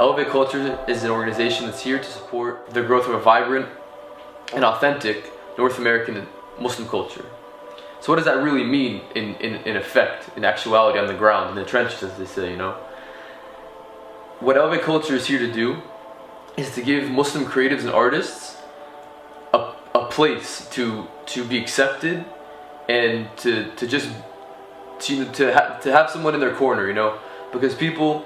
Elevate Culture is an organization that's here to support the growth of a vibrant and authentic North American Muslim culture. So what does that really mean in, in, in effect, in actuality on the ground, in the trenches as they say, you know? What Elevate Culture is here to do is to give Muslim creatives and artists a, a place to, to be accepted and to, to just to, to, ha to have someone in their corner, you know? Because people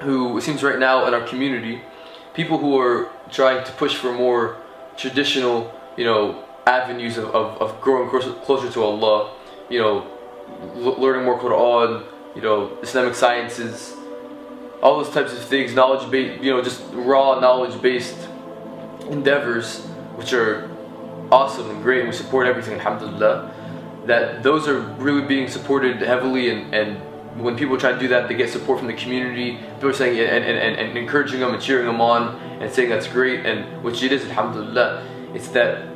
who, it seems right now in our community, people who are trying to push for more traditional, you know, avenues of, of, of growing closer, closer to Allah, you know, learning more Quran, you know, Islamic sciences, all those types of things, knowledge based, you know, just raw knowledge based endeavors, which are awesome and great, and we support everything, alhamdulillah, that those are really being supported heavily and, and when people try to do that, they get support from the community. People are saying and, and, and, encouraging them and cheering them on and saying that's great, and which it is, alhamdulillah. It's that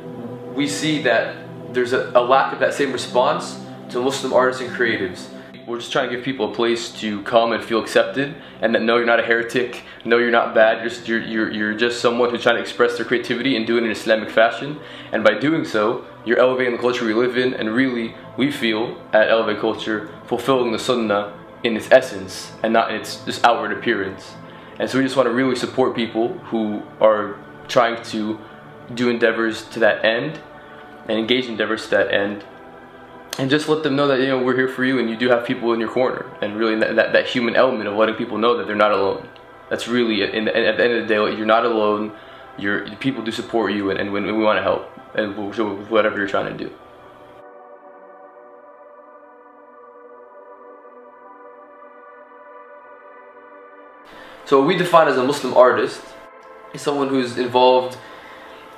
we see that there's a, a lack of that same response to Muslim artists and creatives. We're just trying to give people a place to come and feel accepted and that no, you're not a heretic, no, you're not bad, you're just, you're, you're, you're just someone who's trying to express their creativity and do it in an Islamic fashion. And by doing so, you're elevating the culture we live in and really, we feel at Elevate Culture, fulfilling the Sunnah in its essence and not in its just outward appearance. And so we just want to really support people who are trying to do endeavors to that end and engage endeavors to that end. And just let them know that you know we're here for you and you do have people in your corner. And really that, that, that human element of letting people know that they're not alone. That's really in the, at the end of the day you're not alone. Your people do support you and, and when we want to help and whatever you're trying to do. So what we define as a muslim artist is someone who's involved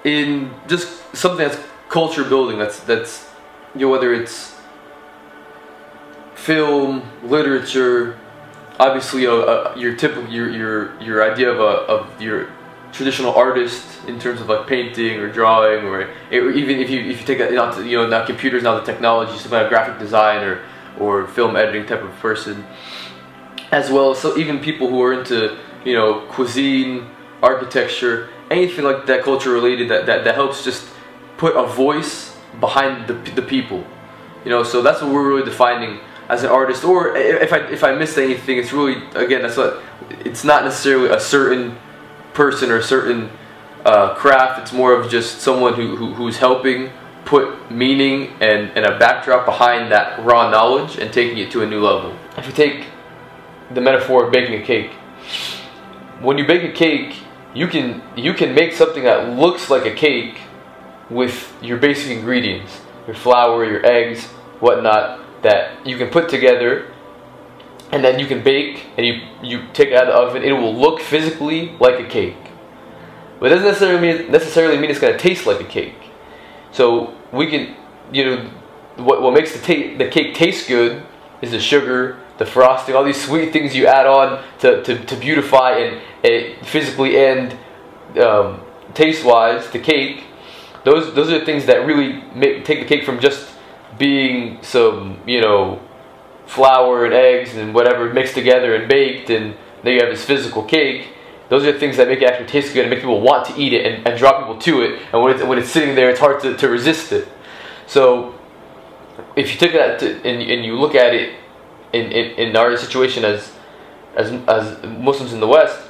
in just something that's culture building that's that's you know whether it's film literature obviously you know, uh, your typical your your your idea of a of your traditional artist in terms of like painting or drawing or it, even if you if you take that not you know now computers now the technology some kind of graphic design or film editing type of person as well so even people who are into you know cuisine architecture anything like that culture related that, that, that helps just put a voice behind the, the people. You know, so that's what we're really defining as an artist. Or if I if I missed anything, it's really again that's what it's not necessarily a certain person or certain uh, craft. It's more of just someone who, who who's helping put meaning and, and a backdrop behind that raw knowledge and taking it to a new level. If you take the metaphor of baking a cake, when you bake a cake, you can you can make something that looks like a cake with your basic ingredients, your flour, your eggs, whatnot, that you can put together and then you can bake and you, you take it out of the oven, it will look physically like a cake. But it doesn't necessarily mean, necessarily mean it's going to taste like a cake. So we can, you know, what, what makes the, ta- the cake taste good is the sugar, the frosting, all these sweet things you add on to, to, to beautify and, physically and um, taste-wise the cake those those are the things that really make, take the cake from just being some you know flour and eggs and whatever mixed together and baked and then you have this physical cake. Those are the things that make it actually taste good and make people want to eat it and, and draw people to it. And when it's, when it's sitting there it's hard to, to resist it. So if you take that to, and, and you look at it in, in, in our situation as, as as Muslims in the West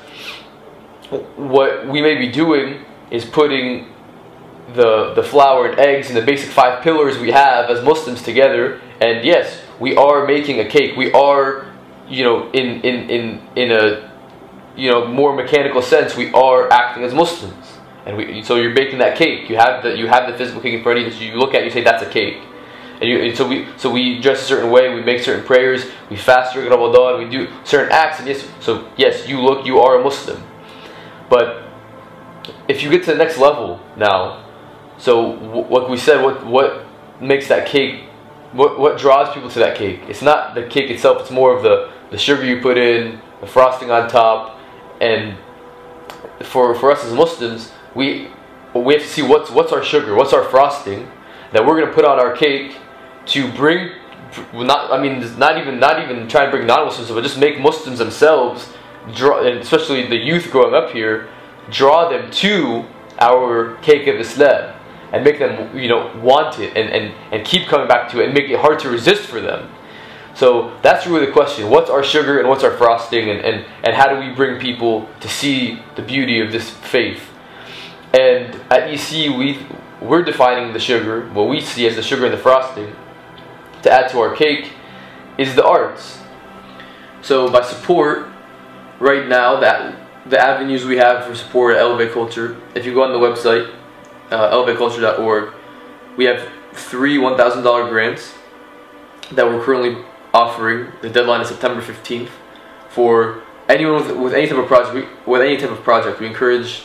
what we may be doing is putting the, the flour and eggs and the basic five pillars we have as Muslims together. And yes, we are making a cake. We are, you know, in, in, in, in a, you know, more mechanical sense, we are acting as Muslims. And we, so you're baking that cake. You have the, you have the physical cake in front of you. So you look at you say, that's a cake. And, you, and, so we so we dress a certain way, we make certain prayers, we fast during Ramadan, we do certain acts, and yes, so yes, you look, you are a Muslim. But if you get to the next level now, so like we said, what what makes that cake? What what draws people to that cake? It's not the cake itself. It's more of the the sugar you put in, the frosting on top, and for for us as Muslims, we we have to see what's what's our sugar, what's our frosting that we're gonna put on our cake to bring not I mean not even not even try to bring non-Muslims but just make Muslims themselves draw, and especially the youth growing up here, draw them to our cake of Islam and make them, you know, want it and, and, and keep coming back to it and make it hard to resist for them. So that's really the question. What's our sugar and what's our frosting and, and, and how do we bring people to see the beauty of this faith? And at EC, we, we're defining the sugar, what we see as the sugar and the frosting, to add to our cake, is the arts. So by support, right now, that the avenues we have for support at Elevate Culture, if you go on the website, uh, elevateculture.org, we have three $1,000 grants that we're currently offering. The deadline is September 15th for anyone with, with any type of project. We, With any type of project, we encourage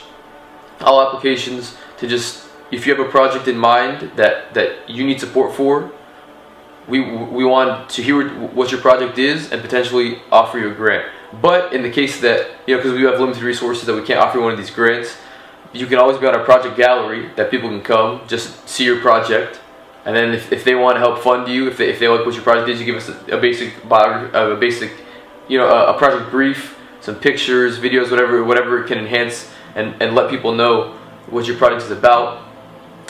all applications to just if you have a project in mind that that you need support for we we want to hear what your project is and potentially offer you a grant but in the case that you know because we have limited resources that we can't offer one of these grants you can always be on our project gallery that people can come just see your project and then if, if they want to help fund you if they, if they like what your project is you give us a, a basic uh, a basic you know a, a project brief some pictures videos whatever whatever can enhance and, and let people know what your project is about.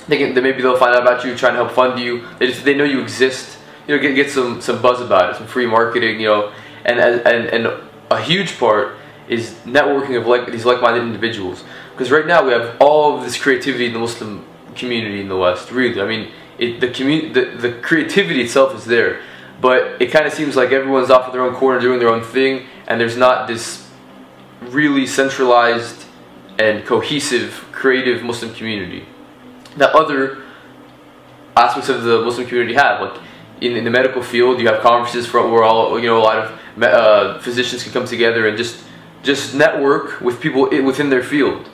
They can, they, maybe they'll find out about you, trying to help fund you. They just they know you exist. You know, get get some some buzz about it, some free marketing. You know, and and and a huge part is networking of like these like-minded individuals. Because right now we have all of this creativity in the Muslim community in the West. Really, I mean, it, the the, the creativity itself is there, but it kind of seems like everyone's off in their own corner doing their own thing, and there's not this really centralized and cohesive, creative Muslim community that other aspects of the Muslim community have. Like in, in the medical field, you have conferences for, where all you know a lot of uh, physicians can come together and just just network with people within their field.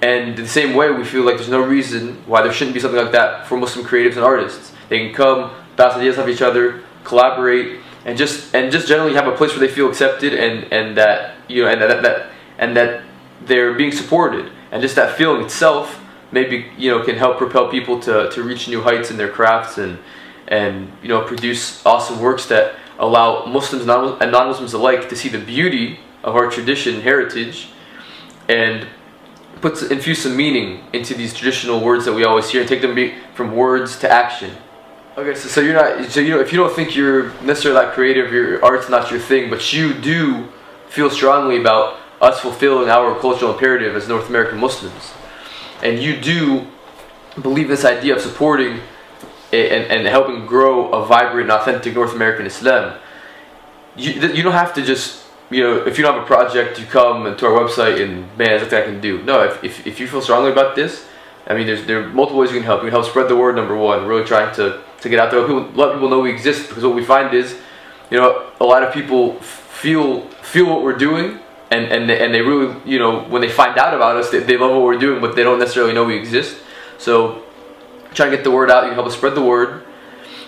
And the same way, we feel like there's no reason why there shouldn't be something like that for Muslim creatives and artists. They can come, bounce ideas off each other, collaborate, and just and just generally have a place where they feel accepted and and that you know and that, that and that they're being supported and just that feeling itself maybe you know can help propel people to, to reach new heights in their crafts and and you know produce awesome works that allow Muslims and non-Muslims alike to see the beauty of our tradition and heritage and puts infuse some meaning into these traditional words that we always hear and take them from words to action. Okay, so, so you're not so you know if you don't think you're necessarily that creative, your art's not your thing, but you do feel strongly about us fulfilling our cultural imperative as North American Muslims. And you do believe this idea of supporting and, and helping grow a vibrant and authentic North American Islam. You, you don't have to just, you know, if you don't have a project, you come to our website and, man, that's what I can do. No, if, if, if you feel strongly about this, I mean, there's, there are multiple ways you can help. You can help spread the word, number one, really trying to, to get out there. People, let people know we exist because what we find is, you know, a lot of people feel, feel what we're doing and and they, and they really you know when they find out about us they, they love what we're doing but they don't necessarily know we exist so try to get the word out you can help us spread the word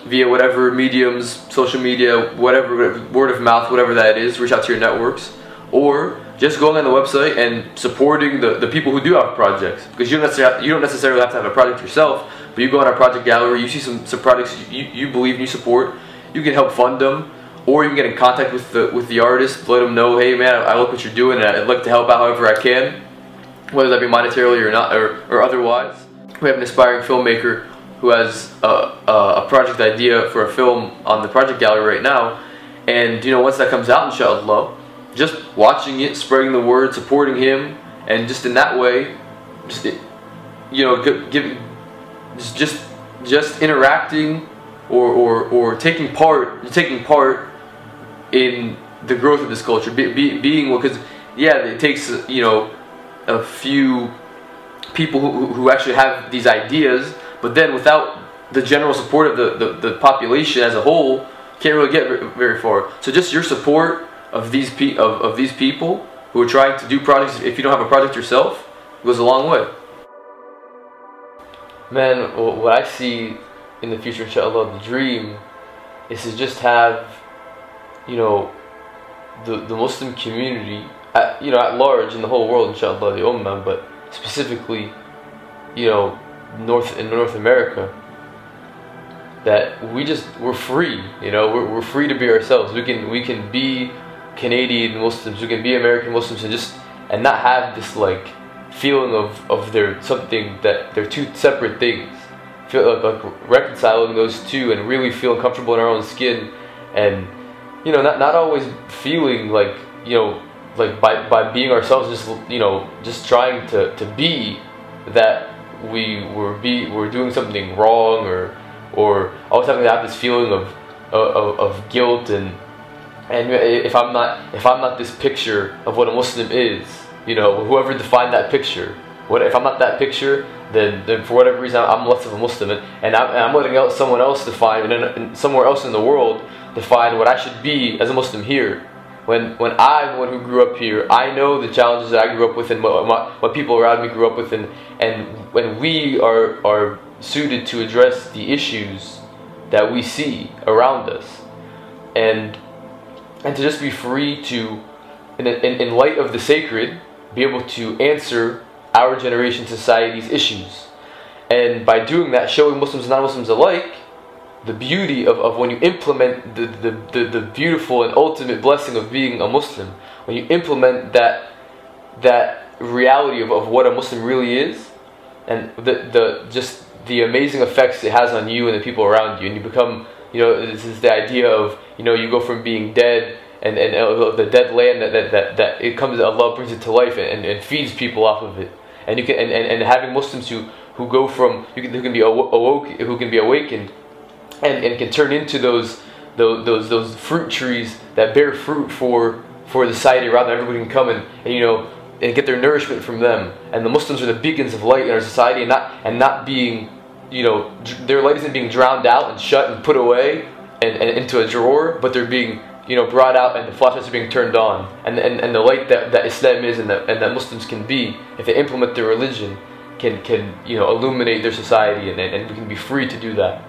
via whatever mediums social media whatever word of mouth whatever that is reach out to your networks. Or just going on the website and supporting the, the people who do have projects. Because you don't necessarily you don't necessarily have to have a project yourself but you go on a project gallery you see some, some projects you, you believe and you support you can help fund them. Or you can get in contact with the with the artist, let them know, hey man, I like what you're doing, and I'd like to help out however I can, whether that be monetarily or not, or, or otherwise. We have an aspiring filmmaker who has a, a, project idea for a film on the project gallery right now, and you know once that comes out, inshallah, just watching it, spreading the word, supporting him, and just in that way, just you know, give, just just interacting or, or, or taking part taking part in the growth of this culture, be, be, being because yeah, it takes you know a few people who, who actually have these ideas, but then without the general support of the, the, the population as a whole, can't really get very far. So just your support of these pe- of, of these people who are trying to do projects, if you don't have a project yourself, goes a long way. Man, what I see in the future, inshallah, the dream is to just have you know, the, the Muslim community, at, you know, at large in the whole world, inshallah, the Ummah, but specifically, you know, North in North America, that we just we're free, you know, we're, we're free to be ourselves. We can we can be Canadian Muslims, we can be American Muslims, and just and not have this like feeling of of their something that they're two separate things. Feel like, like reconciling those two and really feeling comfortable in our own skin, and you know, not not always feeling like you know like by by being ourselves, just you know, just trying to to be that we were be we're doing something wrong or or always having to have this feeling of of, of guilt and and if I'm not if I'm not this picture of what a Muslim is, you know, whoever defined that picture, what if I'm not that picture, then then for whatever reason I'm less of a Muslim, and, and I'm, and I'm letting out someone else define, and, and somewhere else in the world define what I should be as a Muslim here. When when I'm one who grew up here, I know the challenges that I grew up with and what, what people around me grew up with, and and when we are are suited to address the issues that we see around us, and and to just be free to, in, in, in light of the sacred, be able to answer our generation society's issues. And by doing that, showing Muslims and non-Muslims alike the beauty of, of when you implement the, the, the, the, beautiful and ultimate blessing of being a Muslim, when you implement that that reality of, of what a Muslim really is, and the, the just the amazing effects it has on you and the people around you, and you become you know, this is the idea of, you know, you go from being dead and, and uh, the dead land that, that, that, that it comes, Allah brings it to life and, and feeds people off of it. And you can, and, and, and having Muslims who, who go from, who can, who can be awoke, who can be awakened and, and can turn into those, those, those, those fruit trees that bear fruit for, for the society around them. Everybody can come and, and, you know, and get their nourishment from them. And the Muslims are the beacons of light in our society and not, and not being you know, their light isn't being drowned out and shut and put away and, and into a drawer, but they're being, you know, brought out and the flashlights are being turned on. And, and, and the light that, that Islam is and that, and that Muslims can be, if they implement their religion, can, can you know, illuminate their society and, and we can be free to do that.